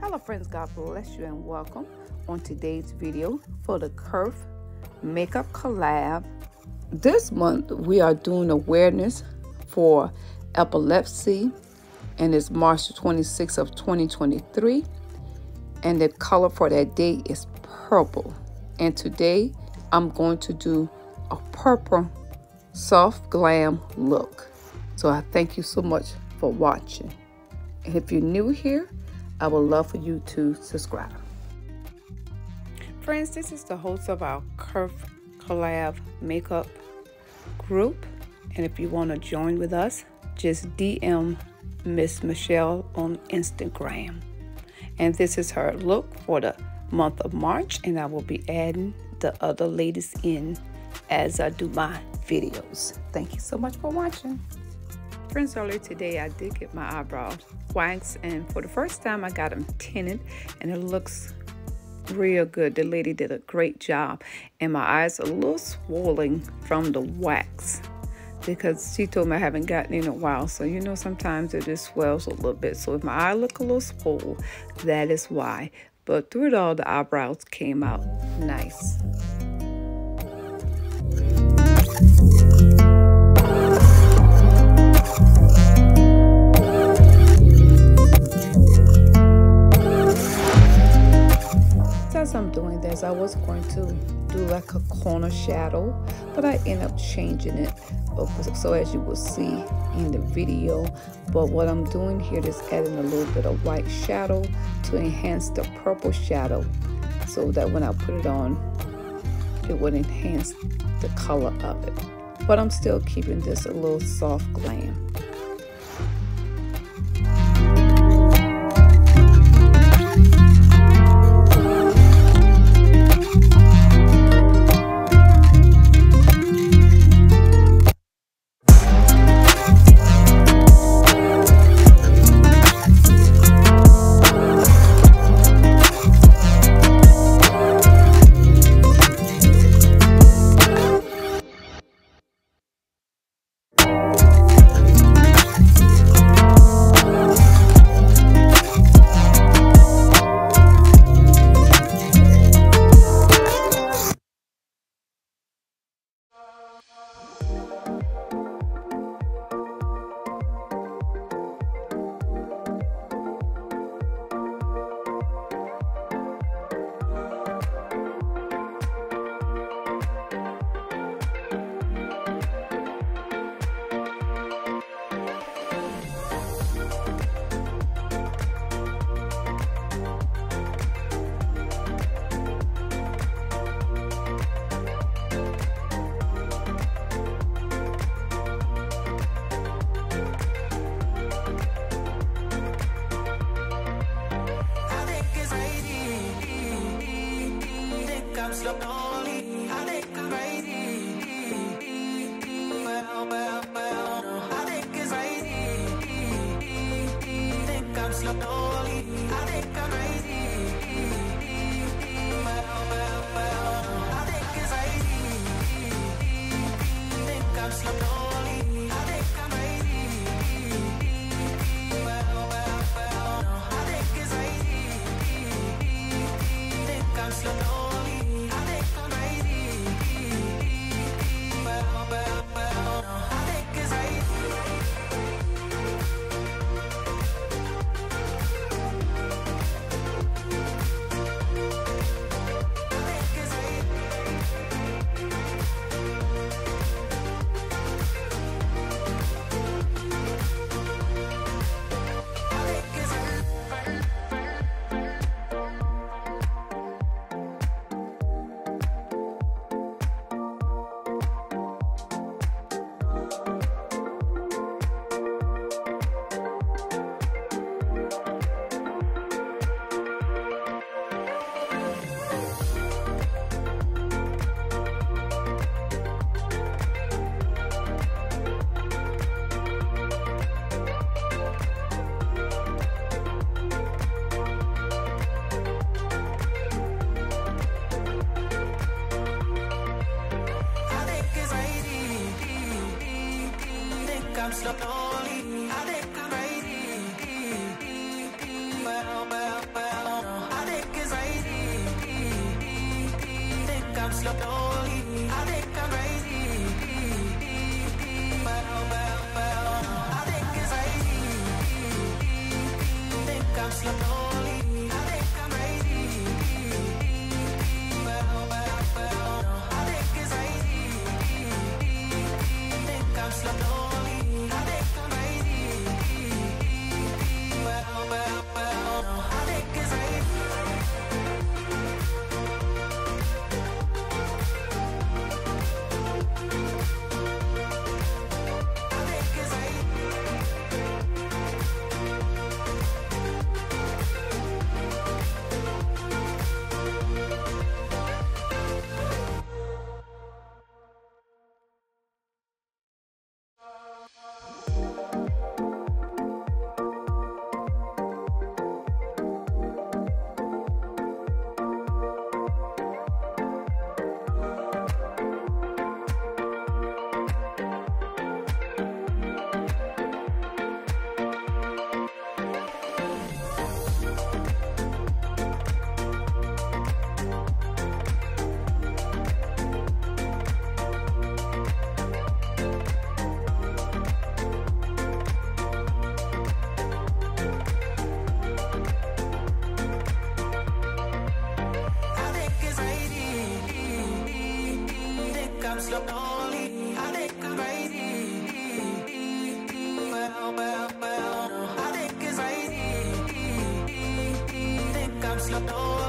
Hello friends, God bless you and welcome on today's video for the Kirf Makeup Collab. This month we are doing awareness for epilepsy and it's March 26th of 2023 and the color for that day is purple. And today I'm going to do a purple soft glam look. So I thank you so much for watching. And if you're new here, I would love for you to subscribe. Friends, this is the host of our Kirf Collab Makeup group. And if you want to join with us, just DM Miss Michelle on Instagram. And this is her look for the month of March. And I will be adding the other ladies in as I do my videos. Thank you so much for watching. Friends, earlier today I did get my eyebrows waxed and for the first time I got them tinted and it looks real good. The lady did a great job and my eyes are a little swollen from the wax because she told me I haven't gotten in a while. So you know sometimes it just swells a little bit. So if my eye look a little swollen, that is why. But through it all, the eyebrows came out nice. As I'm doing this, I was going to do like a corner shadow, but I end up changing it so as you will see in the video. But what I'm doing here is adding a little bit of white shadow to enhance the purple shadow so that when I put it on, it would enhance the color of it. But I'm still keeping this a little soft glam. I'm I'm ready. Think I'm. I think I'm crazy. Well, well, well. I think it's crazy. Think I'm slowly. I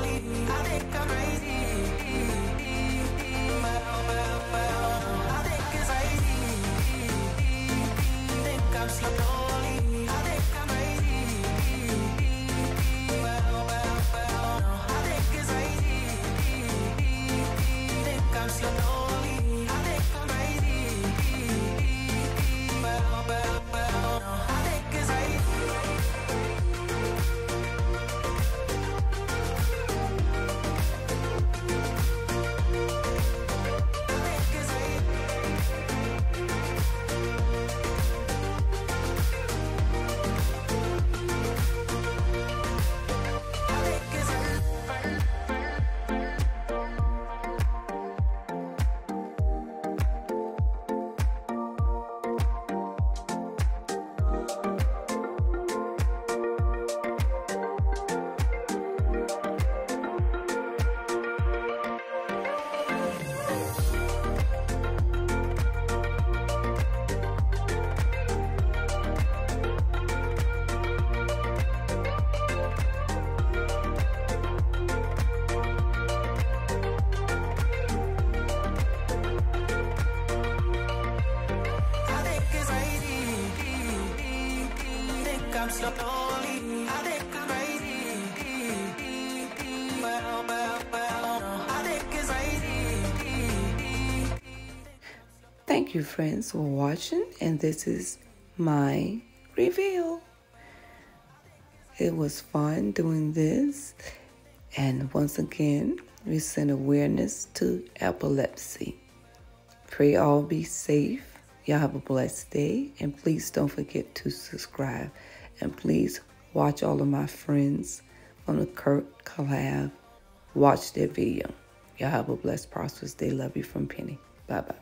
I'm slowly. I think I'm crazy. Well, well, well. Thank you, friends, for watching, and this is my reveal. It was fun doing this, and once again, we send awareness to epilepsy. Pray all be safe. Y'all have a blessed day, and please don't forget to subscribe. And please watch all of my friends on the Kirf collab. Watch their video. Y'all have a blessed, prosperous day. Love you from Penny. Bye bye.